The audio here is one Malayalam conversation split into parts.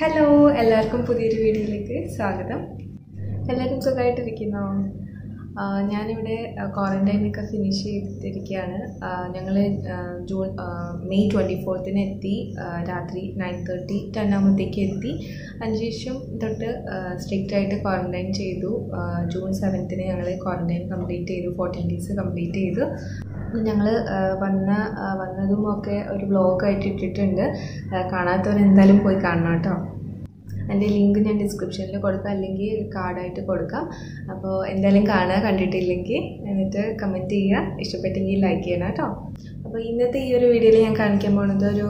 ഹലോ എല്ലാവർക്കും പുതിയൊരു വീഡിയോയിലേക്ക് സ്വാഗതം. എല്ലാവരും സുഖമായിട്ടിരിക്കുന്നോ? ഞാനിവിടെ ക്വാറന്റൈനൊക്കെ ഫിനിഷ് ചെയ്തിരിക്കുകയാണ് ഞങ്ങൾ ജൂൺ മെയ് ട്വന്റി ഫോർത്തിന് എത്തി രാത്രി നയൻ തേർട്ടി ടെൻ ആകുമ്പോഴത്തേക്ക് എത്തി. അതിനുശേഷം തൊട്ട് സ്ട്രിക്റ്റ് ആയിട്ട് ക്വാറന്റൈൻ ചെയ്തു. ജൂൺ സെവൻത്തിന് ഞങ്ങൾ ക്വാറന്റൈൻ കംപ്ലീറ്റ് ചെയ്തു. ഫോർട്ടീൻ ഡേയ്സ് കംപ്ലീറ്റ് ചെയ്തു. ഞങ്ങൾ വന്ന ആ, വന്നതും ഒക്കെ ഒരു ബ്ലോഗ് ആയിട്ട് ഇട്ടിട്ടുണ്ട്. കാണാത്തവർ എന്തായാലും പോയി കാണണം കേട്ടോ. എന്റെ ലിങ്ക് ഞാൻ ഡിസ്ക്രിപ്ഷനിൽ കൊടുക്കാം അല്ലെങ്കിൽ കാർഡായിട്ട് കൊടുക്കാം. അപ്പോൾ എന്തായാലും കാണുക കണ്ടിട്ടില്ലെങ്കിൽ എന്നിട്ട് കമന്റ് ചെയ്യുക. ഇഷ്ടപ്പെട്ടെങ്കിൽ ലൈക്ക് ചെയ്യണം കേട്ടോ. അപ്പോൾ ഇന്നത്തെ ഈ ഒരു വീഡിയോയിൽ ഞാൻ കാണിക്കാൻ പോകുന്നത് ഒരു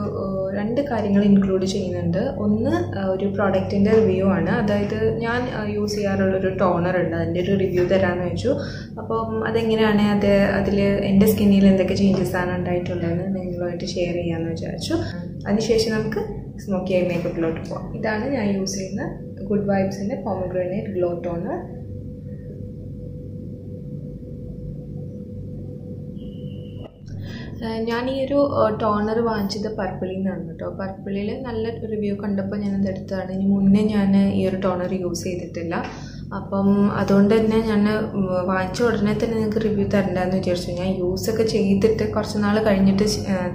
രണ്ട് കാര്യങ്ങൾ ഇൻക്ലൂഡ് ചെയ്യുന്നുണ്ട്. ഒന്ന് ഒരു പ്രോഡക്റ്റിന്റെ റിവ്യൂ ആണ്. അതായത് ഞാൻ യൂസ് ചെയ്യാറുള്ളൊരു ടോണർ ഉണ്ട്. അതിന്റെ ഒരു റിവ്യൂ തരാമെന്ന് വെച്ചു. അപ്പം അതെങ്ങനെയാണ് അത് അതിൽ എന്റെ സ്കിന്നിൽ എന്തൊക്കെ ചേഞ്ചസ് ആണ് ഉണ്ടായിട്ടുള്ളതെന്ന് നിങ്ങളുമായിട്ട് ഷെയർ ചെയ്യാമെന്ന് വിചാരിച്ചു. അതിനുശേഷം നമുക്ക് സ്മോക്കി ഐ മേക്കപ്പിലോട്ട് പോകാം ഇതാണ് ഞാൻ യൂസ് ചെയ്യുന്ന ഗുഡ് വൈബ്സിന്റെ പോമഗ്രനേറ്റ് ഗ്ലോ ടോണർ ഞാൻ ഈ ഒരു ടോണർ വാങ്ങിച്ചത് പർപ്പിളിൽ നിന്നാണ് കേട്ടോ. പർപ്പിളിൽ നല്ല റിവ്യൂ കണ്ടപ്പോൾ ഞാനത് എടുത്തതാണ് ഇനി മുന്നേ ഞാൻ ഈ ഒരു ടോണർ യൂസ് ചെയ്തിട്ടില്ല. അപ്പം അതുകൊണ്ട് തന്നെ ഞാൻ വാങ്ങിച്ച ഉടനെ തന്നെ നിങ്ങൾക്ക് റിവ്യൂ തരണ്ടെന്ന് വിചാരിച്ചു. ഞാൻ യൂസൊക്കെ ചെയ്തിട്ട് കുറച്ച് നാൾ കഴിഞ്ഞിട്ട്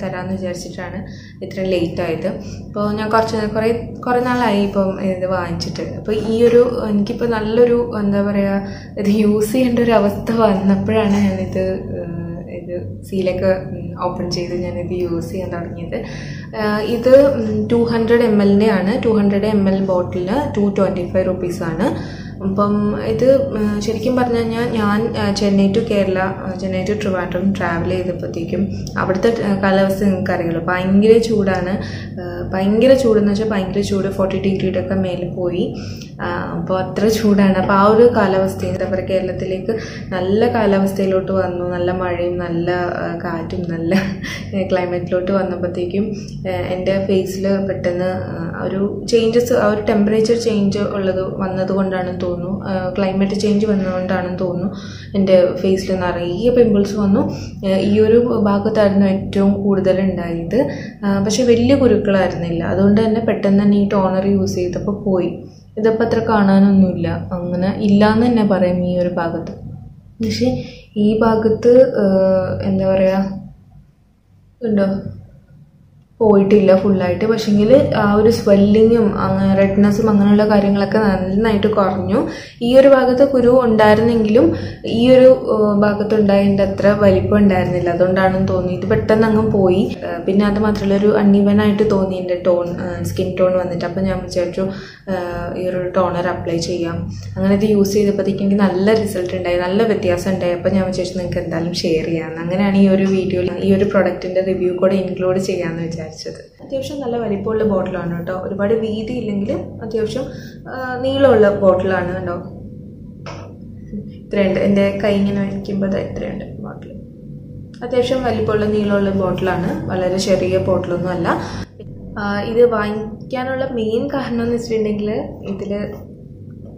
തരാമെന്ന് വിചാരിച്ചിട്ടാണ് ഇത്രയും ലേറ്റ് ആയത്. അപ്പോൾ ഞാൻ കുറച്ച് കുറേ കുറേ നാളായി ഇപ്പം ഇത് വാങ്ങിച്ചിട്ട്. അപ്പോൾ ഈ ഒരു എനിക്കിപ്പോൾ നല്ലൊരു എന്താ പറയുക ഇത് യൂസ് ചെയ്യേണ്ട ഒരു അവസ്ഥ വന്നപ്പോഴാണ് ഞാനിത് ഇത് സീലൊക്കെ ഓപ്പൺ ചെയ്ത് ഞാനിത് യൂസ് ചെയ്യാൻ തുടങ്ങിയത്. ഇത് ടു ഹൺഡ്രഡ് എം എല്ലിന്റെ ആണ് ടു ഹൺഡ്രഡ് എം എൽ ബോട്ടിലിന് ടു ട്വന്റി ഫൈവ് റുപ്പീസാണ് അപ്പം ഇത് ശരിക്കും പറഞ്ഞു കഴിഞ്ഞാൽ ഞാൻ Chennai to Kerala Chennai to Trivandrum travel ചെയ്തപ്പോഴത്തേക്കും അവിടുത്തെ കാലാവസ്ഥ നിങ്ങൾക്ക് അറിയുള്ളൂ ഭയങ്കര ചൂടാണ്. ഭയങ്കര ചൂടെന്ന് വെച്ചാൽ ഭയങ്കര ചൂട്. ഫോർട്ടി ഡിഗ്രിയുടെ ഒക്കെ മേലെ പോയി. അപ്പോൾ അത്ര ചൂടാണ്. അപ്പോൾ ആ ഒരു കാലാവസ്ഥയിൽ എന്താ പറയുക കേരളത്തിലേക്ക് നല്ല കാലാവസ്ഥയിലോട്ട് വന്നു. നല്ല മഴയും നല്ല കാറ്റും നല്ല ക്ലൈമറ്റിലോട്ട് വന്നപ്പോഴത്തേക്കും എന്റെ ഫേസിൽ പെട്ടെന്ന് ഒരു ചേഞ്ചസ് ആ ഒരു ടെമ്പറേച്ചർ ചേഞ്ച് ഉള്ളത് വന്നത് കൊണ്ടാണെന്ന് തോന്നുന്നു. ക്ലൈമറ്റ് ചേഞ്ച് വന്നതുകൊണ്ടാണെന്ന് തോന്നുന്നു. എന്റെ ഫേസിൽ നിറയെ പിമ്പിൾസ് വന്നു. ഈ ഒരു ഭാഗത്തായിരുന്നു ഏറ്റവും കൂടുതൽ ഉണ്ടായത്. പക്ഷേ വലിയ കുരുക്കളായിരുന്നില്ല. അതുകൊണ്ട് തന്നെ പെട്ടെന്ന് തന്നെ ഈ ടോണർ യൂസ് ചെയ്തപ്പോൾ പോയി. ഇതിപ്പോൾ അത്ര കാണാനൊന്നുമില്ല. അങ്ങനെ ഇല്ലയെന്ന് തന്നെ പറയാം ഈ ഒരു ഭാഗത്ത്. പക്ഷേ ഈ ഭാഗത്ത് എന്താ പറയുക ഉണ്ടോ? പോയിട്ടില്ല ഫുള്ളായിട്ട് പക്ഷെങ്കിൽ ആ ഒരു സ്വെല്ലിങ്ങും അങ്ങനെ റെഡ്നെസ്സും അങ്ങനെയുള്ള കാര്യങ്ങളൊക്കെ നന്നായിട്ട് കുറഞ്ഞു. ഈ ഒരു ഭാഗത്ത് കുരു ഉണ്ടായിരുന്നെങ്കിലും ഈ ഒരു ഭാഗത്ത് ഉണ്ടായതിന്റെ അത്ര വലിപ്പം ഉണ്ടായിരുന്നില്ല. അതുകൊണ്ടാണെന്ന് തോന്നി ഇത് പെട്ടെന്ന് അങ്ങ് പോയി. പിന്നെ അത് മാത്രമല്ല ഒരു അണ്ണീവനായിട്ട് തോന്നി എന്റെ ടോൺ സ്കിൻ ടോൺ വന്നിട്ട്. അപ്പം ഞാൻ വിചാരിച്ചു ഈ ഒരു ടോണർ അപ്ലൈ ചെയ്യാം. അങ്ങനെ ഇത് യൂസ് ചെയ്തപ്പോഴത്തേക്കും എനിക്ക് നല്ല റിസൾട്ട് ഉണ്ടായി. നല്ല വ്യത്യാസം ഉണ്ടായി. അപ്പം ഞാൻ വിചാരിച്ചു നിങ്ങൾക്ക് എന്തായാലും ഷെയർ ചെയ്യാമെന്ന് അങ്ങനെയാണ് ഈ ഒരു വീഡിയോയിൽ ഈ ഒരു പ്രൊഡക്റ്റിന്റെ റിവ്യൂ കൂടെ ഇൻക്ലൂഡ് ചെയ്യാമെന്ന് വിചാരിച്ചത് അത്യാവശ്യം നല്ല വലിപ്പമുള്ള ബോട്ടിലാണ് കേട്ടോ. ഒരുപാട് വീതി ഇല്ലെങ്കിൽ അത്യാവശ്യം നീളമുള്ള ബോട്ടിലാണ് കേട്ടോ. ഇത്രയുണ്ട്. എന്റെ കൈ ഇങ്ങനെ വയ്ക്കുമ്പോൾ ഇത്രയുണ്ട് ബോട്ടിൽ അത്യാവശ്യം വലിപ്പമുള്ള നീളമുള്ള ബോട്ടിലാണ്. വളരെ ചെറിയ ബോട്ടിലൊന്നും അല്ല. ഇത് വാങ്ങിക്കാനുള്ള മെയിൻ കാരണം എന്ന് വെച്ചിട്ടുണ്ടെങ്കിൽ ഇതിൽ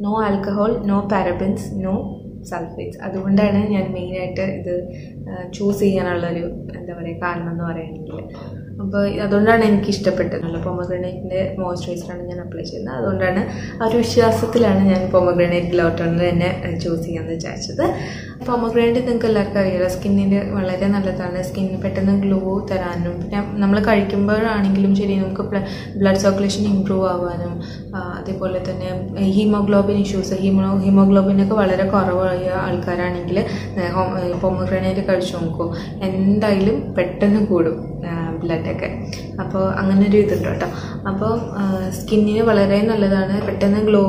no alcohol no parabens no sulphates അതുകൊണ്ടാണ് ഞാൻ മെയിനായിട്ട് ഇത് ചൂസ് ചെയ്യാനുള്ളൊരു എന്താ പറയുക കാരണം എന്ന് പറയുകയാണെങ്കിൽ അപ്പോൾ അതുകൊണ്ടാണ് എനിക്ക് ഇഷ്ടപ്പെട്ടത് നല്ല പൊമഗ്രനേറ്റിന്റെ മോയ്സ്ചറൈസറാണ് ഞാൻ അപ്ലൈ ചെയ്യുന്നത്. അതുകൊണ്ടാണ് ആ ഒരു വിശ്വാസത്തിലാണ് ഞാൻ പൊമഗ്രനേറ്റ് ലോട്ടോണിൽ തന്നെ ചൂസ് ചെയ്യാമെന്ന് വിചാരിച്ചത്. പൊമഗ്രനേറ്റ് നിങ്ങൾക്ക് എല്ലാവർക്കും അറിയാലോ സ്കിന്നിന് വളരെ നല്ലതാണ്. സ്കിന്നിന് പെട്ടെന്ന് ഗ്ലോ തരാനും പിന്നെ നമ്മൾ കഴിക്കുമ്പോഴാണെങ്കിലും ശരി നമുക്ക് ബ്ലഡ് സർക്കുലേഷൻ ഇമ്പ്രൂവ് ആവാനും അതേപോലെ തന്നെ ഹീമോഗ്ലോബിൻ ഇഷ്യൂസ് ഹീമോ ഹീമോഗ്ലോബിനൊക്കെ വളരെ കുറവായ ആൾക്കാരാണെങ്കിൽ പൊമഗ്രനേറ്റ് കഴിച്ചു നോക്കൂ. എന്തായാലും പെട്ടെന്ന് കൂടും. ബ്ലഡൊക്കെ അപ്പോൾ അങ്ങനെ ഒരു ഇതുണ്ട് കേട്ടോ. അപ്പോൾ സ്കിന്നിന് വളരെ നല്ലതാണ്. പെട്ടെന്ന് ഗ്ലോ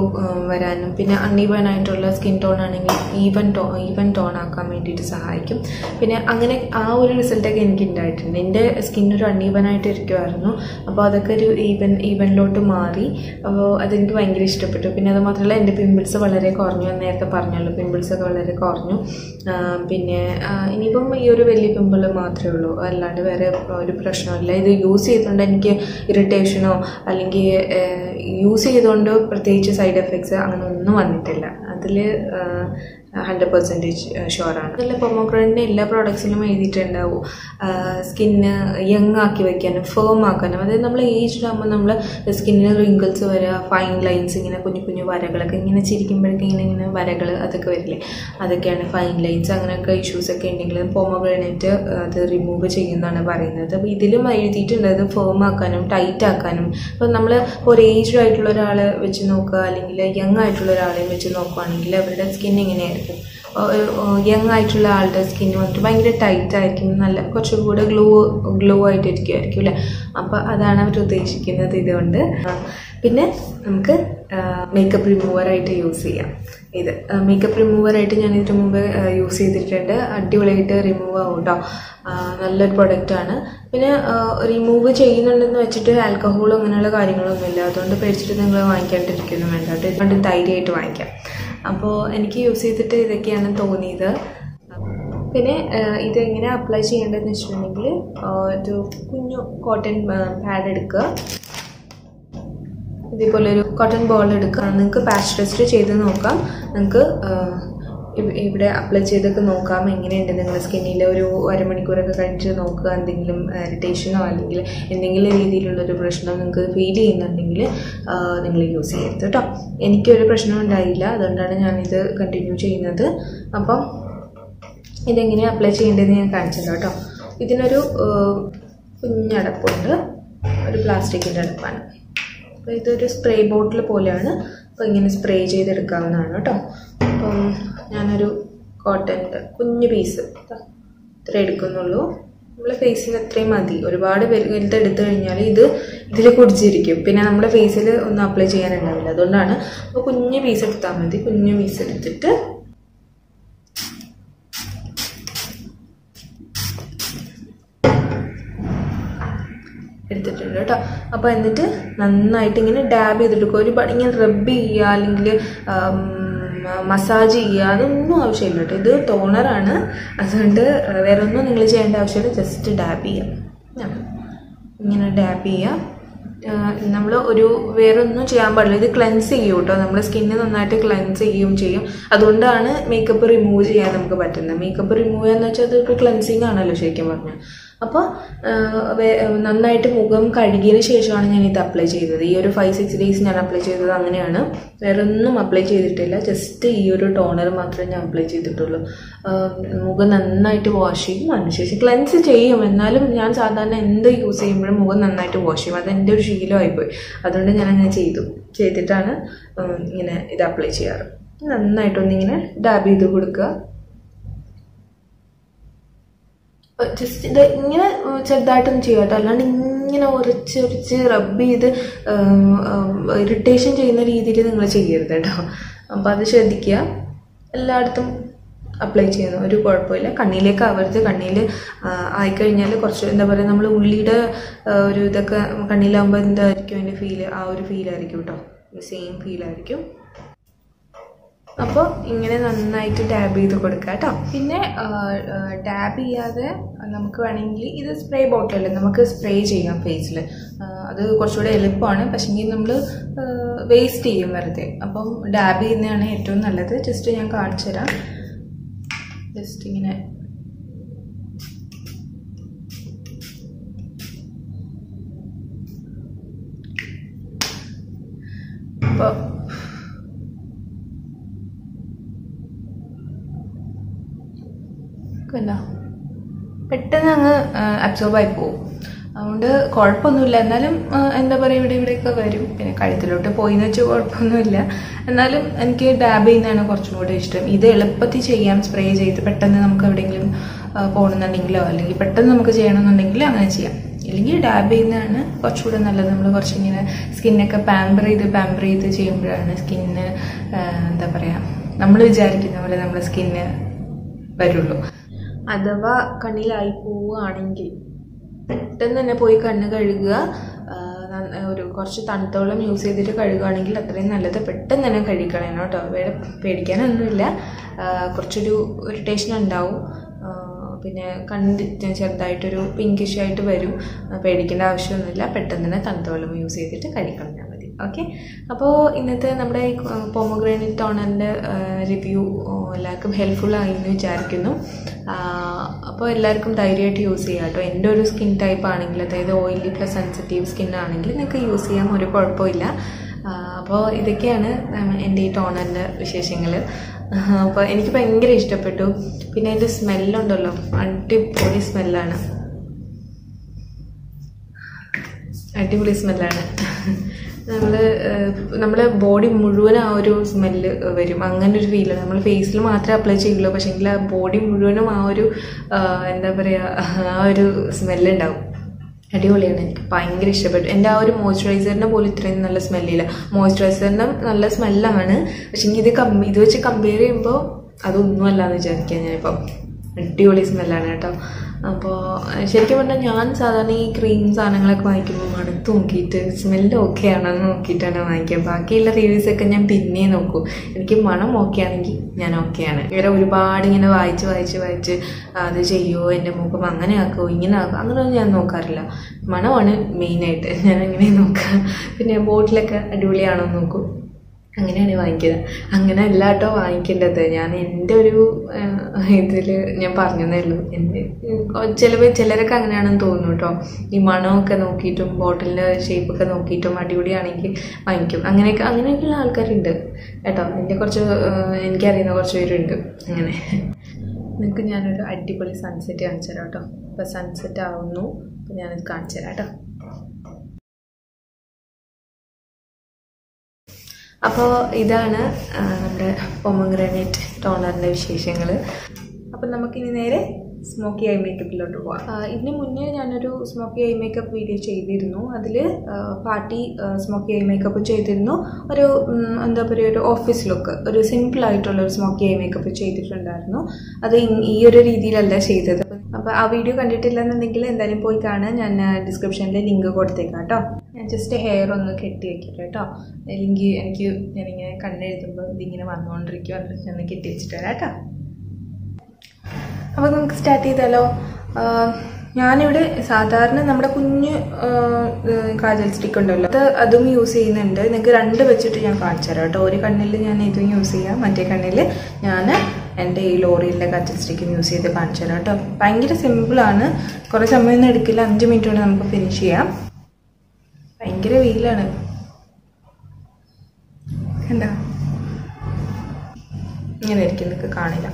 വരാനും. പിന്നെ അൺഈവൺ ആയിട്ടുള്ള സ്കിൻ ടോൺ ആണെങ്കിൽ ഈവൻ ടോ ഈവൻ ടോൺ ആക്കാൻ വേണ്ടിയിട്ട് സഹായിക്കും. പിന്നെ അങ്ങനെ ആ ഒരു റിസൾട്ടൊക്കെ എനിക്ക് ഉണ്ടായിട്ടുണ്ട്. എന്റെ സ്കിൻ ഒരു അൺഈവൻ ആയിട്ട് ഇരിക്കുമായിരുന്നു അപ്പോൾ അതൊക്കെ ഒരു ഈവൻ ഈവനിലോട്ട് മാറി. അപ്പോൾ അതെനിക്ക് ഭയങ്കര ഇഷ്ടപ്പെട്ടു. പിന്നെ അത് മാത്രമല്ല എന്റെ പിമ്പിൾസ് വളരെ കുറഞ്ഞു എന്ന് നേരത്തെ പറഞ്ഞല്ലോ. പിമ്പിൾസൊക്കെ വളരെ കുറഞ്ഞു. പിന്നെ ഇനിയിപ്പം ഈ ഒരു വലിയ പിമ്പിൾ മാത്രമേ ഉള്ളൂ. അല്ലാണ്ട് വേറെ ഒരു പ്രശ്നമില്ല. ഇത് യൂസ് ചെയ്തുകൊണ്ട് എനിക്ക് ഇറിറ്റേഷനോ അല്ലെങ്കിൽ യൂസ് ചെയ്തുകൊണ്ട് പ്രത്യേകിച്ച് സൈഡ് എഫക്ട്സ് അങ്ങനെ ഒന്നും വന്നിട്ടില്ല. അതിൽ ഹൺഡ്രഡ് പെർസെന്റേജ് ഷുവറാണ് അതിൽ പൊമോഗ്രനേറ്റിന്റെ എല്ലാ പ്രോഡക്ട്സിലും എഴുതിയിട്ടുണ്ടാവും. സ്കിന്ന് യങ് ആക്കി വയ്ക്കാനും ഫേം ആക്കാനും. അതായത് നമ്മൾ ഏജ്ഡ് ആകുമ്പോൾ നമ്മൾ സ്കിന്നിന് റിങ്കിൾസ് വരിക ഫൈൻ ലൈൻസ് ഇങ്ങനെ കുഞ്ഞു കുഞ്ഞു വരകളൊക്കെ ഇങ്ങനെ ചിരിക്കുമ്പോഴൊക്കെ ഇങ്ങനെ ഇങ്ങനെ വരകൾ അതൊക്കെ വരില്ലേ? അതൊക്കെയാണ് ഫൈൻ ലൈൻസ് അങ്ങനെയൊക്കെ ഇഷ്യൂസ് ഒക്കെ ഉണ്ടെങ്കിൽ പൊമോഗ്രനേറ്റ് അത് റിമൂവ് ചെയ്യുന്നതാണ് പറയുന്നത്. അപ്പോൾ ഇതിലും എഴുതിയിട്ടുണ്ട് അത് ഫേം ആക്കാനും ടൈറ്റ് ആക്കാനും. അപ്പോൾ നമ്മൾ ഒരു ഏജ്ഡ് ആയിട്ടുള്ള ഒരാളെ വെച്ച് നോക്കുക അല്ലെങ്കിൽ യങ് ആയിട്ടുള്ള ഒരാളെ വെച്ച് നോക്കുകയാണെങ്കിൽ അവരുടെ സ്കിൻ എങ്ങനെയായിരിക്കും? യങ് ആയിട്ടുള്ള ആളുടെ സ്കിൻ വന്നിട്ട് ഭയങ്കര ടൈറ്റ് ആയിരിക്കും. നല്ല കുറച്ചും കൂടെ ഗ്ലോ ഗ്ലോ ആയിട്ടിരിക്കുമായിരിക്കും അല്ലേ? അപ്പോൾ അതാണ് അവർ ഉദ്ദേശിക്കുന്നത് ഇതുകൊണ്ട്. പിന്നെ നമുക്ക് മേക്കപ്പ് റിമൂവറായിട്ട് യൂസ് ചെയ്യാം. ഇത് മേക്കപ്പ് റിമൂവറായിട്ട് ഞാൻ ഇതിനു മുമ്പ് യൂസ് ചെയ്തിട്ടുണ്ട്. അടിപൊളിയായിട്ട് റിമൂവ് ആവും കേട്ടോ നല്ലൊരു പ്രൊഡക്റ്റാണ് പിന്നെ റിമൂവ് ചെയ്യുന്നുണ്ടെന്ന് വെച്ചിട്ട് ആൽക്കഹോൾ അങ്ങനെയുള്ള കാര്യങ്ങളൊന്നുമില്ല അതുകൊണ്ട് പേടിച്ചിട്ട് നിങ്ങൾ വാങ്ങിക്കാണ്ടിരിക്കുന്നു. വേണ്ട. കേട്ടോ ഇതുകൊണ്ട് ധൈര്യമായിട്ട് വാങ്ങിക്കാം. അപ്പോൾ എനിക്ക് യൂസ് ചെയ്തിട്ട് ഇതൊക്കെയാണ് തോന്നിയത്. പിന്നെ ഇത് എങ്ങനെ അപ്ലൈ ചെയ്യേണ്ടതെന്ന് വെച്ചിട്ടുണ്ടെങ്കിൽ ഒരു കുഞ്ഞു കോട്ടൺ പാഡ് എടുക്കുക. ഇതേപോലെ ഒരു കോട്ടൺ ബോൾ എടുക്കുക നിങ്ങൾക്ക് പാച്ച് ടെസ്റ്റ് ചെയ്ത് നോക്കാം. നിങ്ങൾക്ക് ഇവിടെ അപ്ലൈ ചെയ്തൊക്കെ നോക്കാം. എങ്ങനെയുണ്ട് നിങ്ങളുടെ സ്കിന്നിൽ ഒരു അരമണിക്കൂറൊക്കെ കഴിഞ്ഞിട്ട് നോക്കുക. എന്തെങ്കിലും ഇറിറ്റേഷനോ അല്ലെങ്കിൽ എന്തെങ്കിലും രീതിയിലുള്ളൊരു പ്രശ്നം നിങ്ങൾക്ക് ഫീൽ ചെയ്യുന്നുണ്ടെങ്കിൽ നിങ്ങൾ യൂസ് ചെയ്യരുത് കേട്ടോ. എനിക്കൊരു പ്രശ്നം ഉണ്ടായില്ല. അതുകൊണ്ടാണ് ഞാനിത് കണ്ടിന്യൂ ചെയ്യുന്നത്. അപ്പം ഇതെങ്ങനെ അപ്ലൈ ചെയ്യേണ്ടതെന്ന് ഞാൻ കാണിച്ചല്ലോ കേട്ടോ. ഇതിനൊരു കുഞ്ഞടപ്പുണ്ട് ഒരു പ്ലാസ്റ്റിക്കിന്റെ അടുപ്പാണ്. അപ്പോൾ ഇതൊരു സ്പ്രേ ബോട്ടിൽ പോലെയാണ്. അപ്പോൾ ഇങ്ങനെ സ്പ്രേ ചെയ്തെടുക്കാവുന്നതാണ് കേട്ടോ. അപ്പം ഞാനൊരു കോട്ടന്റെ കുഞ്ഞ് പീസ് ഇത്ര എടുക്കുന്നുള്ളൂ. നമ്മളെ ഫേസിന് അത്രയും മതി. ഒരുപാട് വലുതെടുത്തു കഴിഞ്ഞാൽ ഇത് ഇതിൽ കുടിച്ചിരിക്കും. പിന്നെ നമ്മുടെ ഫേസിൽ ഒന്നും അപ്ലൈ ചെയ്യാനുണ്ടാവില്ല. അതുകൊണ്ടാണ്. അപ്പോൾ കുഞ്ഞ് പീസ് എടുത്താൽ മതി. കുഞ്ഞ് പീസ് എടുത്തിട്ട് എടുത്തിട്ടുണ്ട് കേട്ടോ. അപ്പോൾ എന്നിട്ട് നന്നായിട്ട് ഇങ്ങനെ ഡാബ് ചെയ്തെടുക്കുക ഒരുപാട് ഇങ്ങനെ റബ്ബ് ചെയ്യുക അല്ലെങ്കിൽ മസാജ് ചെയ്യുക അതൊന്നും ആവശ്യമില്ല കേട്ടോ. ഇത് ടോണറാണ് അതുകൊണ്ട് വേറെ ഒന്നും നിങ്ങൾ ചെയ്യേണ്ട ആവശ്യമില്ല. ജസ്റ്റ് ഡാബ് ചെയ്യാം ഇങ്ങനെ ഡാബ് ചെയ്യുക. നമ്മൾ ഒരു വേറെ ഒന്നും ചെയ്യാൻ പാടില്ല. ഇത് ക്ലെൻസ് ചെയ്യും കേട്ടോ. നമ്മുടെ സ്കിന്ന് നന്നായിട്ട് ക്ലെൻസ് ചെയ്യുകയും ചെയ്യും. അതുകൊണ്ടാണ് മേക്കപ്പ് റിമൂവ് ചെയ്യാൻ നമുക്ക് പറ്റുന്നത്. മേക്കപ്പ് റിമൂവ് ചെയ്യാന്ന് വെച്ചാൽ അതൊരു ക്ലെൻസിങ് ആണല്ലോ ശരിക്കും പറഞ്ഞാൽ. അപ്പോൾ നന്നായിട്ട് മുഖം കഴുകിയതിന് ശേഷമാണ് ഞാൻ ഇത് അപ്ലൈ ചെയ്തത്. ഈ ഒരു ഫൈവ് സിക്സ് ഡേയ്സ് ഞാൻ അപ്ലൈ ചെയ്തത് അങ്ങനെയാണ്. വേറെ ഒന്നും അപ്ലൈ ചെയ്തിട്ടില്ല. ജസ്റ്റ് ഈ ഒരു ടോണർ മാത്രമേ ഞാൻ അപ്ലൈ ചെയ്തിട്ടുള്ളൂ. മുഖം നന്നായിട്ട് വാഷ് ചെയ്യും. അതിനുശേഷം ക്ലെൻസ് ചെയ്യും. എന്നാലും ഞാൻ സാധാരണ എന്ത് യൂസ് ചെയ്യുമ്പോഴും മുഖം നന്നായിട്ട് വാഷ് ചെയ്യും. അത് എന്റെ ഒരു ശീലമായിപ്പോയി അതുകൊണ്ട് ഞാൻ അങ്ങനെ ചെയ്തു. ചെയ്തിട്ടാണ് ഇങ്ങനെ ഇത് അപ്ലൈ ചെയ്യാറ്. നന്നായിട്ടൊന്നിങ്ങനെ ഡാബ് ചെയ്ത് കൊടുക്കുക. ജസ്റ്റ് ഇത് ഇങ്ങനെ ചെറുതായിട്ടൊന്നും ചെയ്യുക കേട്ടോ. അല്ലാണ്ട് ഇങ്ങനെ ഉരച്ച് ഉരച്ച് റബ്ബ് ചെയ്ത് ഇറിറ്റേഷൻ ചെയ്യുന്ന രീതിയിൽ നിങ്ങൾ ചെയ്യരുത് കേട്ടോ. അപ്പോൾ അത് ശ്രദ്ധിക്കുക. എല്ലായിടത്തും അപ്ലൈ ചെയ്യുന്നു ഒരു കുഴപ്പമില്ല. കണ്ണിലേക്ക് ആവരുത്. കണ്ണിൽ ആയിക്കഴിഞ്ഞാൽ കുറച്ച് എന്താ പറയുക നമ്മൾ ഉള്ളിയുടെ ഒരു ഇതൊക്കെ കണ്ണിലാകുമ്പോൾ എന്തായിരിക്കും അതിന്റെ ഫീൽ ആ ഒരു ഫീലായിരിക്കും കേട്ടോ. സെയിം ഫീലായിരിക്കും അപ്പോൾ ഇങ്ങനെ നന്നായിട്ട് ടാബ് ചെയ്ത് കൊടുക്കുക കേട്ടോ പിന്നെ ടാബ് ചെയ്യാതെ നമുക്ക് വേണമെങ്കിൽ ഇത് സ്പ്രേ ബോട്ടിലല്ലേ നമുക്ക് സ്പ്രേ ചെയ്യാം ഫേസിൽ അത് കുറച്ചുകൂടെ എളുപ്പമാണ്. പക്ഷേങ്കിൽ നമ്മൾ വേസ്റ്റ് ചെയ്യും വെറുതെ. അപ്പം ഡാബ് ചെയ്യുന്നതാണ് ഏറ്റവും നല്ലത്. ജസ്റ്റ് ഞാൻ കാണിച്ചു തരാം ജസ്റ്റ് ഇങ്ങനെ അപ്പോൾ കണ്ടോ പെട്ടെന്ന് അങ്ങ് അബ്സോർബ് ആയി പോകും. അതുകൊണ്ട് കുഴപ്പമൊന്നുമില്ല. എന്നാലും എന്താ പറയുക ഇവിടെ ഇവിടെയൊക്കെ വരും. പിന്നെ കഴുത്തിലോട്ട് പോയിന്ന് വെച്ചാൽ കുഴപ്പമൊന്നുമില്ല. എന്നാലും എനിക്ക് ഡാബ് ചെയ്യുന്നതാണ് കുറച്ചും കൂടെ ഇഷ്ടം. ഇത് എളുപ്പത്തിൽ ചെയ്യാം. സ്പ്രേ ചെയ്ത് പെട്ടെന്ന് നമുക്ക് എവിടെയെങ്കിലും പോകണമെന്നുണ്ടെങ്കിലോ അല്ലെങ്കിൽ പെട്ടെന്ന് നമുക്ക് ചെയ്യണമെന്നുണ്ടെങ്കിൽ അങ്ങനെ ചെയ്യാം. ഇല്ലെങ്കിൽ ഡാബ് ചെയ്യുന്നതാണ് കുറച്ചുകൂടെ നല്ലത്. നമ്മൾ കുറച്ചിങ്ങനെ സ്കിന്നൊക്കെ പാമ്പർ ചെയ്ത് പാമ്പർ ചെയ്ത് ചെയ്യുമ്പോഴാണ് സ്കിന്ന് എന്താ പറയുക നമ്മൾ വിചാരിക്കുന്ന പോലെ നമ്മുടെ സ്കിന്ന് വരുള്ളൂ. അഥവാ കണ്ണിലായി പോവുകയാണെങ്കിൽ പെട്ടെന്ന് തന്നെ പോയി കണ്ണ് കഴുകുക. ഒരു കുറച്ച് തണുത്തോളം യൂസ് ചെയ്തിട്ട് കഴുകുകയാണെങ്കിൽ അത്രയും നല്ലത് പെട്ടെന്ന് തന്നെ കഴിക്കണം കേട്ടോ. വേറെ പേടിക്കാനൊന്നുമില്ല. കുറച്ചൊരു ഇറിറ്റേഷൻ ഉണ്ടാവും. പിന്നെ കണ്ണ് ചെറുതായിട്ടൊരു പിങ്കിഷ് ആയിട്ട് വരും. പേടിക്കേണ്ട ആവശ്യമൊന്നുമില്ല. പെട്ടെന്ന് തന്നെ തണുത്തോളം യൂസ് ചെയ്തിട്ട് മതി ഓക്കെ? അപ്പോൾ ഇന്നത്തെ നമ്മുടെ ഈ പോമോഗ്രാനൈറ്റ് ടോണറിന്റെ റിവ്യൂ എല്ലാവർക്കും എന്ന് വിചാരിക്കുന്നു. അപ്പോൾ എല്ലാവർക്കും ധൈര്യമായിട്ട് യൂസ് ചെയ്യാം കേട്ടോ. എന്റെ ഒരു സ്കിൻ ടൈപ്പ് ആണെങ്കിൽ അതായത് ഓയിലി പ്ലസ് സെൻസിറ്റീവ് സ്കിൻ ആണെങ്കിൽ നിങ്ങൾക്ക് യൂസ് ചെയ്യാൻ ഒരു കുഴപ്പമില്ല. അപ്പോൾ ഇതൊക്കെയാണ് എന്റെ ഈ ടോണറിന്റെ വിശേഷങ്ങൾ അപ്പോൾ എനിക്ക് ഭയങ്കര ഇഷ്ടപ്പെട്ടു. പിന്നെ അതിന്റെ സ്മെല്ലുണ്ടല്ലോ അടിപൊളി സ്മെല്ലാണ് അടിപൊളി സ്മെല്ലാണ് നമ്മൾ നമ്മുടെ ബോഡി മുഴുവൻ ആ ഒരു സ്മെല്ല് വരും. അങ്ങനെ ഒരു ഫീലാണ് നമ്മൾ ഫേസിൽ മാത്രമേ അപ്ലൈ ചെയ്യുള്ളൂ. പക്ഷേങ്കിൽ ആ ബോഡി മുഴുവനും ആ ഒരു എന്താ പറയുക ആ ഒരു സ്മെല്ല് ഉണ്ടാവും. അടിപൊളിയാണ്. എനിക്ക് ഭയങ്കര ഇഷ്ടപ്പെട്ടു. എന്റെ ആ ഒരു മോയ്സ്ചറൈസറിനെ പോലും ഇത്രയും നല്ല സ്മെല്ലില്ല മോയ്സ്ചറൈസറിനും നല്ല സ്മെല്ലാണ് പക്ഷേ ഇത് കം ഇത് വെച്ച് കമ്പയർ ചെയ്യുമ്പോൾ അതൊന്നുമല്ല എന്ന് വിചാരിക്കാം ഞാനിപ്പം. അടിപൊളി സ്മെല്ലാണ് കേട്ടോ. അപ്പോൾ ശരിക്കും പറഞ്ഞാൽ ഞാൻ സാധാരണ ഈ ക്രീം സാധനങ്ങളൊക്കെ വാങ്ങിക്കുമ്പോൾ മണത്ത് നോക്കിയിട്ട് സ്മെല്ല് ഓക്കെ ആണെന്ന് നോക്കിയിട്ടാണ് വാങ്ങിക്കുക ബാക്കിയുള്ള റിവ്യൂസൊക്കെ ഞാൻ പിന്നെ നോക്കും. എനിക്ക് മണം ഓക്കെ ആണെങ്കിൽ ഞാൻ ഓക്കെയാണ് ഇവരെ ഒരുപാട് ഇങ്ങനെ വായിച്ച് വായിച്ച് വായിച്ച് അത് ചെയ്യുമോ എന്റെ മുഖം അങ്ങനെ ആക്കുമോ ഇങ്ങനെ ആക്കുമോ അങ്ങനെയൊന്നും ഞാൻ നോക്കാറില്ല. മണമാണ് മെയിനായിട്ട് ഞാൻ അങ്ങനെ നോക്കുക പിന്നെ ബോട്ടിലൊക്കെ അടിപൊളിയാണോ നോക്കും. അങ്ങനെയാണ് വാങ്ങിക്കുന്നത് അങ്ങനെ അല്ല കേട്ടോ വാങ്ങിക്കേണ്ടത്. ഞാൻ എന്റെ ഒരു ഇതിൽ ഞാൻ പറഞ്ഞതേ ഉള്ളൂ. എന്റെ ചിലവ് ചിലരൊക്കെ അങ്ങനെയാണെന്ന് തോന്നുന്നു കേട്ടോ. ഈ മണമൊക്കെ നോക്കിയിട്ടും ബോട്ടിലിന്റെ ഷേപ്പൊക്കെ നോക്കിയിട്ടും അടിപൊളിയാണെങ്കിൽ വാങ്ങിക്കും. അങ്ങനെയൊക്കെ അങ്ങനെയൊക്കെയുള്ള ആൾക്കാരുണ്ട് കേട്ടോ. എന്റെ കുറച്ച് എനിക്കറിയുന്ന കുറച്ച് പേരുണ്ട്. അങ്ങനെ. നിങ്ങൾക്ക് ഞാനൊരു അടിപൊളി സൺസെറ്റ് കാണിച്ചു തരാം കേട്ടോ. ഇപ്പോൾ സൺസെറ്റ് ആവുന്നു. അപ്പോൾ ഞാനത് കാണിച്ചു തരാം കേട്ടോ. അപ്പോൾ ഇതാണ് നമ്മുടെ പൊമഗ്രാനൈറ്റ് ടോണറിന്റെ വിശേഷങ്ങൾ അപ്പം നമുക്കിനി നേരെ സ്മോക്കി ഐ മേക്കപ്പിലോട്ട് പോവാം. ഇതിന് മുന്നേ ഞാനൊരു സ്മോക്കി ഐ മേക്കപ്പ് വീഡിയോ ചെയ്തിരുന്നു. അതിൽ പാർട്ടി സ്മോക്കി ഐ മേക്കപ്പ് ചെയ്തിരുന്നു. ഒരു എന്താ പറയുക ഒരു ഓഫീസ് ലുക്ക് ഒരു സിമ്പിൾ ആയിട്ടുള്ള ഒരു സ്മോക്കി ഐ മേക്കപ്പ് ചെയ്തിട്ടുണ്ടായിരുന്നു. അത് ഈ ഒരു രീതിയിലല്ല ചെയ്തത്. അപ്പോൾ ആ വീഡിയോ കണ്ടിട്ടില്ല കണ്ടിട്ടില്ലെന്നുണ്ടെങ്കിൽ എന്തായാലും പോയി കാണാൻ ഞാൻ ഡിസ്ക്രിപ്ഷനിൽ ലിങ്ക് കൊടുത്തേക്കാം കേട്ടോ. ഞാൻ ജസ്റ്റ് ഹെയർ ഒന്ന് കെട്ടി വെക്കട്ടെ കേട്ടോ. അല്ലെങ്കിൽ എനിക്ക് ഞാനിങ്ങനെ കണ്ണെഴുതുമ്പോൾ ഇതിങ്ങനെ വന്നുകൊണ്ടിരിക്കും അത് ഞാൻ കെട്ടി വെച്ചിട്ട് വരാം കേട്ടോ. അപ്പോൾ നമുക്ക് സ്റ്റാർട്ട് ചെയ്താലോ? ഞാനിവിടെ സാധാരണ നമ്മുടെ കുഞ്ഞ് കാജൽ സ്റ്റിക്ക് ഉണ്ടല്ലോ. അത് അതും യൂസ് ചെയ്യുന്നുണ്ട്. നിങ്ങൾക്ക് രണ്ട് വെച്ചിട്ട് ഞാൻ കാണിച്ചു തരാം കേട്ടോ. ഒരു കണ്ണിൽ ഞാൻ ഇതും യൂസ് ചെയ്യാം. മറ്റേ കണ്ണിൽ ഞാൻ എന്റെ ഈ ലോറിയിലെ കാജൽ സ്റ്റിക്കും യൂസ് ചെയ്ത് കാണിച്ചു തരാം കേട്ടോ. ഭയങ്കര സിമ്പിളാണ് കുറേ സമയമൊന്നും എടുക്കില്ല. അഞ്ച് മിനിറ്റ് കൊണ്ട് നമുക്ക് ഫിനിഷ് ചെയ്യാം. ഭയങ്കര വെയിലാണ്. കണ്ടോ? ഇങ്ങനെ ഇരിക്കും നിങ്ങൾക്ക് കാണില്ല.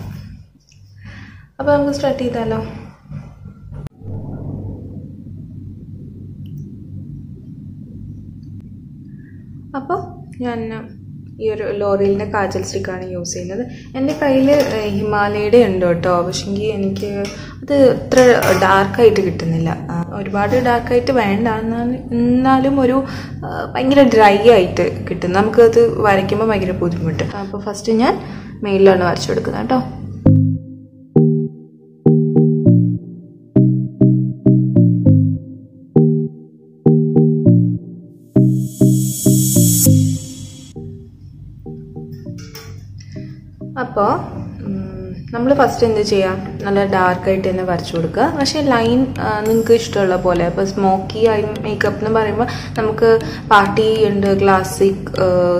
അപ്പോൾ നമുക്ക് സ്റ്റാർട്ട് ചെയ്താലോ? അപ്പോൾ ഞാൻ ഈ ഒരു ലോറിയലിന്റെ കാജൽ സ്റ്റിക്കാണ് യൂസ് ചെയ്യുന്നത്. എന്റെ കയ്യിൽ ഹിമാലയയുടെ ഉണ്ട് കേട്ടോ. പക്ഷെങ്കിൽ എനിക്ക് അത് അത്ര ഡാർക്കായിട്ട് കിട്ടുന്നില്ല. ഒരുപാട് ഡാർക്കായിട്ട് വേണ്ട എന്നാലും ഒരു ഭയങ്കര ഡ്രൈ ആയിട്ട് കിട്ടും നമുക്കത് വരയ്ക്കുമ്പോൾ ഭയങ്കര ബുദ്ധിമുട്ട്. അപ്പോൾ ഫസ്റ്റ് ഞാൻ മെയിലാണ് വരച്ചു കൊടുക്കുന്നത് കേട്ടോ. ഫസ്റ്റ് എന്ത് ചെയ്യാം? നല്ല ഡാർക്കായിട്ട് തന്നെ വരച്ചു കൊടുക്കുക. പക്ഷേ ലൈൻ നിങ്ങൾക്ക് ഇഷ്ടമുള്ള പോലെ ഇപ്പോൾ സ്മോക്കി ആയി മേക്കപ്പ് എന്ന് പറയുമ്പോൾ നമുക്ക് പാർട്ടി ഉണ്ട് ക്ലാസിക്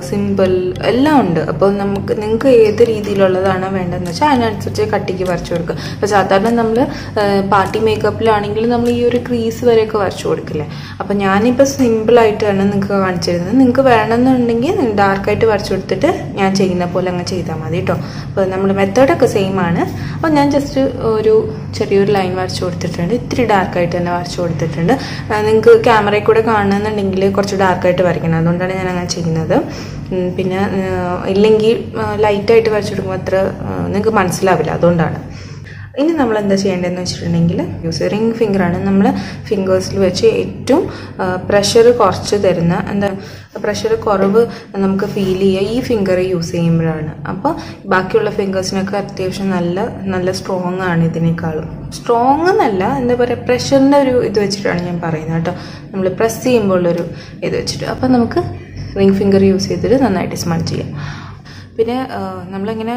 സിമ്പിൾ എല്ലാം ഉണ്ട്. അപ്പോൾ നമുക്ക് നിങ്ങൾക്ക് ഏത് രീതിയിലുള്ളതാണ് വേണ്ടതെന്ന് വെച്ചാൽ അതിനനുസരിച്ച് കട്ടിക്ക് വരച്ചു കൊടുക്കുക. അപ്പോൾ സാധാരണ നമ്മൾ പാർട്ടി മേക്കപ്പിലാണെങ്കിൽ നമ്മൾ ഈ ഒരു ക്രീസ് വരെയൊക്കെ വരച്ചു കൊടുക്കില്ലേ? അപ്പോൾ ഞാനിപ്പോൾ സിമ്പിളായിട്ടാണ് നിങ്ങൾക്ക് കാണിച്ചു തരുന്നത് നിങ്ങൾക്ക് വേണമെന്നുണ്ടെങ്കിൽ ഡാർക്കായിട്ട് വരച്ചു കൊടുത്തിട്ട് ഞാൻ ചെയ്യുന്ന പോലെ അങ്ങ് ചെയ്താൽ മതി കേട്ടോ അപ്പോൾ നമ്മുടെ മെത്തേഡൊക്കെ സെയിം ആണ്. അപ്പോൾ ഞാൻ ജസ്റ്റ് ഒരു ചെറിയൊരു ലൈൻ വരച്ചു കൊടുത്തിട്ടുണ്ട്. ഇത്തിരി ഡാർക്കായിട്ട് തന്നെ വരച്ചു കൊടുത്തിട്ടുണ്ട്. നിങ്ങൾക്ക് ക്യാമറയിൽ കൂടെ കാണുന്നുണ്ടെങ്കിൽ കുറച്ച് ഡാർക്കായിട്ട് വരയ്ക്കണം. അതുകൊണ്ടാണ് ഞാൻ അങ്ങനെ ചെയ്യുന്നത്. പിന്നെ ഇല്ലെങ്കിൽ ലൈറ്റായിട്ട് വരച്ചു കൊടുക്കുമ്പോൾ അത്ര നിങ്ങൾക്ക് മനസ്സിലാവില്ല. അതുകൊണ്ടാണ്. ഇനി നമ്മൾ എന്താ ചെയ്യേണ്ടതെന്ന് വെച്ചിട്ടുണ്ടെങ്കിൽ യൂസ് റിംഗ് ഫിംഗറാണ് നമ്മൾ ഫിംഗേഴ്സിൽ വെച്ച് ഏറ്റവും പ്രഷർ കുറച്ച് തരുന്ന എന്താ പ്രഷർ കുറവ് നമുക്ക് ഫീൽ ചെയ്യുക ഈ ഫിംഗർ യൂസ് ചെയ്യുമ്പോഴാണ്. അപ്പോൾ ബാക്കിയുള്ള ഫിംഗേഴ്സിനൊക്കെ അത്യാവശ്യം നല്ല നല്ല സ്ട്രോങ് ആണ് ഇതിനേക്കാളും. സ്ട്രോങ് എന്നല്ല എന്താ പറയുക പ്രഷറിന്റെ ഒരു ഇത് വെച്ചിട്ടാണ് ഞാൻ പറയുന്നത് കേട്ടോ. നമ്മൾ പ്രസ് ചെയ്യുമ്പോൾ ഉള്ളൊരു ഇത് വെച്ചിട്ട്. അപ്പോൾ നമുക്ക് റിംഗ് ഫിംഗർ യൂസ് ചെയ്തിട്ട് നന്നായിട്ട് സ്മൾ ചെയ്യാം. പിന്നെ നമ്മളിങ്ങനെ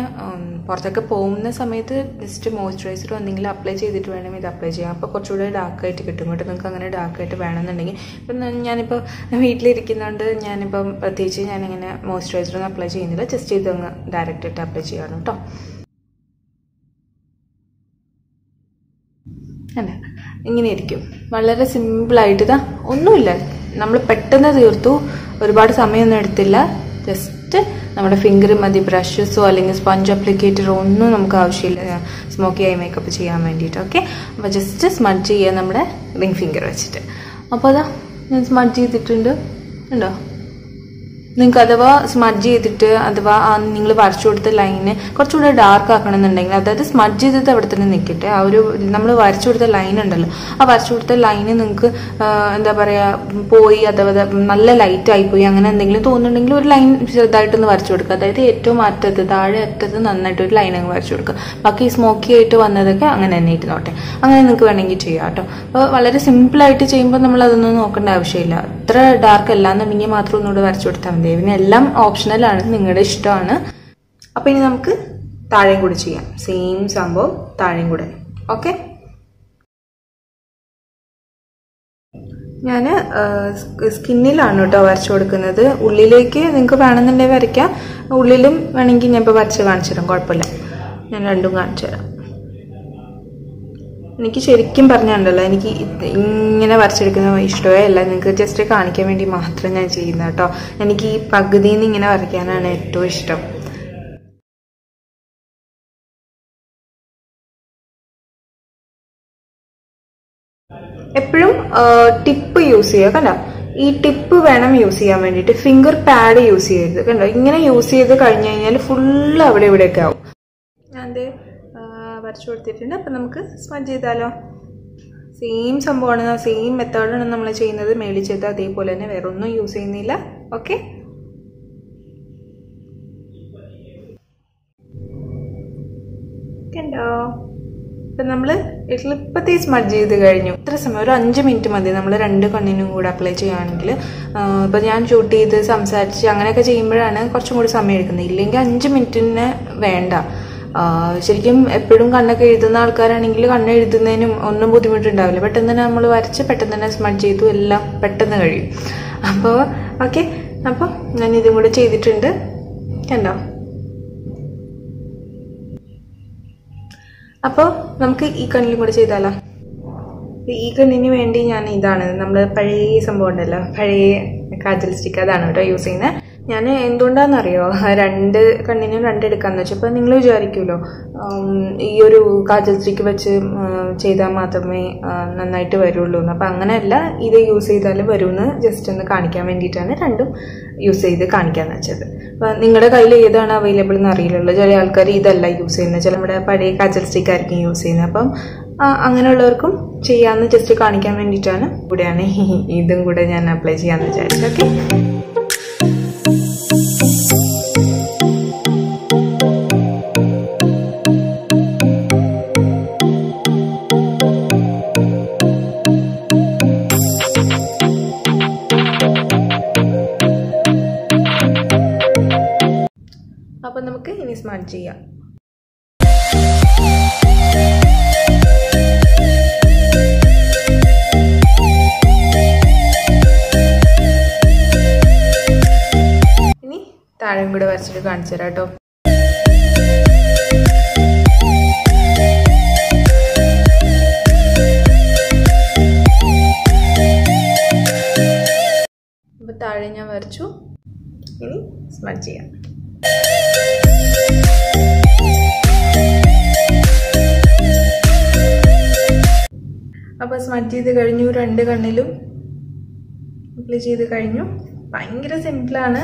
പുറത്തൊക്കെ പോകുന്ന സമയത്ത് ജസ്റ്റ് മോയ്സ്ചറൈസർ എന്തെങ്കിലും അപ്ലൈ ചെയ്തിട്ട് വേണം ഇത് അപ്ലൈ ചെയ്യാം അപ്പോൾ കുറച്ചുകൂടെ ഡാർക്കായിട്ട് കിട്ടും. കേട്ടോ നിങ്ങൾക്ക് അങ്ങനെ ഡാർക്കായിട്ട് വേണമെന്നുണ്ടെങ്കിൽ. ഇപ്പം ഞാനിപ്പോൾ വീട്ടിലിരിക്കുന്നതുകൊണ്ട് ഞാനിപ്പം പ്രത്യേകിച്ച് ഞാനിങ്ങനെ മോയ്സ്ചറൈസർ ഒന്നും അപ്ലൈ ചെയ്യുന്നില്ല. ജസ്റ്റ് ഇതങ്ങ് ഡയറക്റ്റ് ആയിട്ട് അപ്ലൈ ചെയ്യണം കേട്ടോ അല്ല ഇങ്ങനെ ഇരിക്കും. വളരെ സിമ്പിളായിട്ട് ഇതാ. ഒന്നുമില്ല. നമ്മൾ പെട്ടെന്ന് തീർത്തു. ഒരുപാട് സമയമൊന്നും എടുത്തില്ല. ജസ്റ്റ് നമ്മുടെ ഫിംഗർ മതി ബ്രഷസോ അല്ലെങ്കിൽ സ്പഞ്ച് അപ്ലിക്കേറ്ററോ ഒന്നും നമുക്ക് ആവശ്യമില്ല. സ്മോക്കി ആയി മേക്കപ്പ് ചെയ്യാൻ വേണ്ടിയിട്ട് ഓക്കെ അപ്പോൾ ജസ്റ്റ് സ്മഡ് ചെയ്യുക നമ്മുടെ റിംഗ് ഫിംഗർ വെച്ചിട്ട്. അപ്പോൾ അതാ ഞാൻ സ്മഡ് ചെയ്തിട്ടുണ്ട്. ഉണ്ടോ നിങ്ങൾക്ക് അഥവാ സ്മഡ്ജ് ചെയ്തിട്ട് അഥവാ നിങ്ങൾ വരച്ചു കൊടുത്ത ലൈന് കുറച്ചുകൂടെ ഡാർക്ക് ആക്കണമെന്നുണ്ടെങ്കിൽ അതായത് സ്മഡ്ജ് ചെയ്തിട്ട് അവിടെ തന്നെ നിൽക്കട്ടെ. ആ ഒരു നമ്മൾ വരച്ചു കൊടുത്ത ലൈൻ ഉണ്ടല്ലോ. ആ വരച്ചു കൊടുത്ത ലൈന് നിങ്ങൾക്ക് എന്താ പറയുക പോയി അഥവാ നല്ല ലൈറ്റ് ആയിപ്പോയി അങ്ങനെ എന്തെങ്കിലും തോന്നുന്നുണ്ടെങ്കിൽ ഒരു ലൈൻ ചെറുതായിട്ടൊന്ന് വരച്ചു കൊടുക്കുക. അതായത് ഏറ്റവും അറ്റത്ത് താഴെ അറ്റത്ത് നന്നായിട്ട് ഒരു ലൈൻ അങ്ങ് വരച്ചു കൊടുക്കുക. ബാക്കി സ്മോക്കി ആയിട്ട് വന്നതൊക്കെ അങ്ങനെ തന്നെ ഇരുന്നോട്ടെ. അങ്ങനെ നിങ്ങൾക്ക് വേണമെങ്കിൽ ചെയ്യാം കേട്ടോ. അപ്പോൾ വളരെ സിമ്പിളായിട്ട് ചെയ്യുമ്പോൾ നമ്മൾ അതൊന്നും നോക്കേണ്ട ആവശ്യമില്ല. അത്ര ഡാർക്ക് അല്ല. എന്നുണ്ടെങ്കിൽ മാത്രം ഒന്നുകൂടെ വരച്ചു കൊടുത്താൽ മതി. പിന്നെ എല്ലാം ഓപ്ഷണലാണ് നിങ്ങളുടെ ഇഷ്ടമാണ്. അപ്പോൾ ഇനി നമുക്ക് താഴെയും കൂടി ചെയ്യാം. സെയിം സംഭവം താഴെയും കൂടെ. ഓക്കെ ഞാൻ സ്കിന്നിലാണ് കേട്ടോ വരച്ചു കൊടുക്കുന്നത്. ഉള്ളിലേക്ക് നിങ്ങൾക്ക് വേണമെന്നുണ്ടെങ്കിൽ വരയ്ക്കാം. ഉള്ളിലും വേണമെങ്കിൽ ഞാൻ ഇപ്പോൾ വരച്ച് കാണിച്ചു തരാം കുഴപ്പമില്ല. ഞാൻ രണ്ടും കാണിച്ചു തരാം എനിക്ക് ശരിക്കും പറഞ്ഞിട്ടുണ്ടല്ലോ എനിക്ക് ഇങ്ങനെ വരച്ചെടുക്കുന്ന ഇഷ്ടമേ അല്ല. നിങ്ങൾക്ക് ജസ്റ്റ് കാണിക്കാൻ വേണ്ടി മാത്രം ഞാൻ ചെയ്യുന്ന കേട്ടോ. എനിക്ക് ഈ പകുതിയിൽ നിന്ന് ഇങ്ങനെ വരയ്ക്കാനാണ് ഏറ്റവും ഇഷ്ടം. എപ്പോഴും ടിപ്പ് യൂസ് ചെയ്യുക. കണ്ടോ? ഈ ടിപ്പ് വേണം യൂസ് ചെയ്യാൻ വേണ്ടിയിട്ട്. ഫിംഗർ പാഡ് യൂസ് ചെയ്യരുത്. കണ്ടോ? ഇങ്ങനെ യൂസ് ചെയ്ത് കഴിഞ്ഞു കഴിഞ്ഞാൽ ഫുള്ള് അവിടെ ഇവിടെയൊക്കെ ആവും. ഞാൻ വരച്ചു കൊടുത്തിട്ടുണ്ട്. അപ്പം നമുക്ക് സ്പഞ്ച് ചെയ്താലോ? സെയിം സംഭവമാണ്. സെയിം മെത്തേഡാണ് നമ്മൾ ചെയ്യുന്നത്. മേളിൽ ചെയ്ത് അതേപോലെ തന്നെ വേറെ ഒന്നും യൂസ് ചെയ്യുന്നില്ല. ഓക്കെ കണ്ടോ? ഇപ്പം നമ്മൾ എളുപ്പത്തിൽ സ്മഡ്ജ് ചെയ്ത് കഴിഞ്ഞു. ഇത്ര സമയം ഒരു അഞ്ച് മിനിറ്റ് മതി. നമ്മൾ രണ്ട് കണ്ണിനും കൂടെ അപ്ലൈ ചെയ്യുകയാണെങ്കിൽ ഇപ്പൊ ഞാൻ ഷൂട്ട് ചെയ്ത് സംസാരിച്ച് അങ്ങനെയൊക്കെ ചെയ്യുമ്പോഴാണ് കുറച്ചും കൂടി സമയം എടുക്കുന്നത്. ഇല്ലെങ്കിൽ അഞ്ച് മിനിറ്റിന് വേണ്ട. ശരിക്കും എപ്പോഴും കണ്ണൊക്കെ എഴുതുന്ന ആൾക്കാരാണെങ്കിൽ കണ്ണ് എഴുതുന്നതിനും ഒന്നും ബുദ്ധിമുട്ടുണ്ടാവില്ല. പെട്ടെന്ന് തന്നെ നമ്മൾ വരച്ച് പെട്ടെന്ന് തന്നെ സ്മഡ് ചെയ്തു എല്ലാം പെട്ടെന്ന് കഴിയും. അപ്പോൾ ഓക്കെ അപ്പോൾ ഞാൻ ഇതും കൂടെ ചെയ്തിട്ടുണ്ട്. കണ്ടോ? അപ്പോൾ നമുക്ക് ഈ കണ്ണിലും കൂടെ ചെയ്താലോ? ഈ കണ്ണിന് വേണ്ടി ഞാൻ ഇതാണ്. നമ്മൾ പഴയ സംഭവം ഉണ്ടല്ലോ. പഴയ കാജൽ സ്റ്റിക്ക് അതാണ് കേട്ടോ യൂസ് ചെയ്യുന്നത്. ഞാൻ എന്തുകൊണ്ടാണെന്നറിയോ രണ്ട് കണ്ണിനും രണ്ടെടുക്കാന്ന് വെച്ചപ്പോൾ നിങ്ങൾ വിചാരിക്കുമല്ലോ ഈ ഒരു കാജൽ സ്റ്റിക്ക് വെച്ച് ചെയ്താൽ മാത്രമേ നന്നായിട്ട് വരുള്ളൂ എന്ന്. അപ്പം അങ്ങനെയല്ല ഇത് യൂസ് ചെയ്താൽ വരുമെന്ന് ജസ്റ്റ് ഒന്ന് കാണിക്കാൻ വേണ്ടിയിട്ടാണ് രണ്ടും യൂസ് ചെയ്ത് കാണിക്കാന്ന് വെച്ചത്. അപ്പം നിങ്ങളുടെ കയ്യിൽ ഏതാണ് അവൈലബിൾ എന്ന് അറിയില്ലല്ലോ. ചില ആൾക്കാർ ഇതല്ല യൂസ് ചെയ്യുന്നത്. ചില നമ്മുടെ പഴയ കാജൽ സ്റ്റിക്ക് ആയിരിക്കും യൂസ് ചെയ്യുന്നത്. അപ്പം അങ്ങനെയുള്ളവർക്കും ചെയ്യാമെന്ന് ജസ്റ്റ് കാണിക്കാൻ വേണ്ടിയിട്ടാണ്. കൂടെയാണ് ഇതും കൂടെ ഞാൻ അപ്ലൈ ചെയ്യാമെന്ന് വിചാരിച്ചത്. ഓക്കെ? സ്മാർട്ട് ചെയ്യാം. ഇനി താഴെയും കൂടെ വരച്ചിട്ട് കാണിച്ചു തരാം കേട്ടോ. താഴെ ഞാൻ വരച്ചു. ഇനി സ്മഡ് ചെയ്യാം. അപ്പോൾ സ്മറ്റ് ചെയ്ത് കഴിഞ്ഞു രണ്ട് കണ്ണിലും അപ്ലൈ ചെയ്ത് കഴിഞ്ഞു. ഭയങ്കര സിമ്പിളാണ്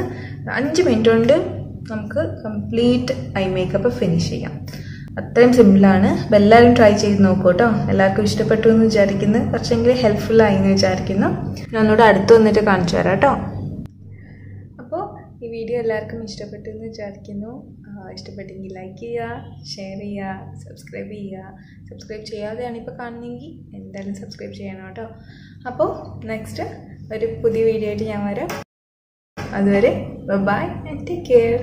അഞ്ച് മിനിറ്റ് കൊണ്ട് നമുക്ക് കംപ്ലീറ്റ് ഐ മേക്കപ്പ് ഫിനിഷ് ചെയ്യാം. അത്രയും സിമ്പിളാണ് അപ്പം എല്ലാവരും ട്രൈ ചെയ്ത് നോക്കൂ കേട്ടോ എല്ലാവർക്കും ഇഷ്ടപ്പെട്ടു എന്ന് വിചാരിക്കുന്നു. കുറച്ചെങ്കിലും ഹെൽപ്ഫുൾ ആയി എന്ന് വിചാരിക്കുന്നു. ഞാൻ ഒന്നുകൂടെ അടുത്ത് വന്നിട്ട് കാണിച്ചു തരാം കേട്ടോ വീഡിയോ എല്ലാവർക്കും ഇഷ്ടപ്പെട്ടു എന്ന് വിചാരിക്കുന്നു ഇഷ്ടപ്പെട്ടെങ്കിൽ ലൈക്ക് ചെയ്യുക ഷെയർ ചെയ്യുക സബ്സ്ക്രൈബ് ചെയ്യുക. സബ്സ്ക്രൈബ് ചെയ്യാതെയാണ് ഇപ്പോൾ കാണുന്നതെങ്കിൽ എന്തായാലും സബ്സ്ക്രൈബ് ചെയ്യണം കേട്ടോ. അപ്പോൾ നെക്സ്റ്റ് ഒരു പുതിയ വീഡിയോ ആയിട്ട് ഞാൻ വരാം. അതുവരെ ബൈ ആൻഡ് ടേക്ക് കെയർ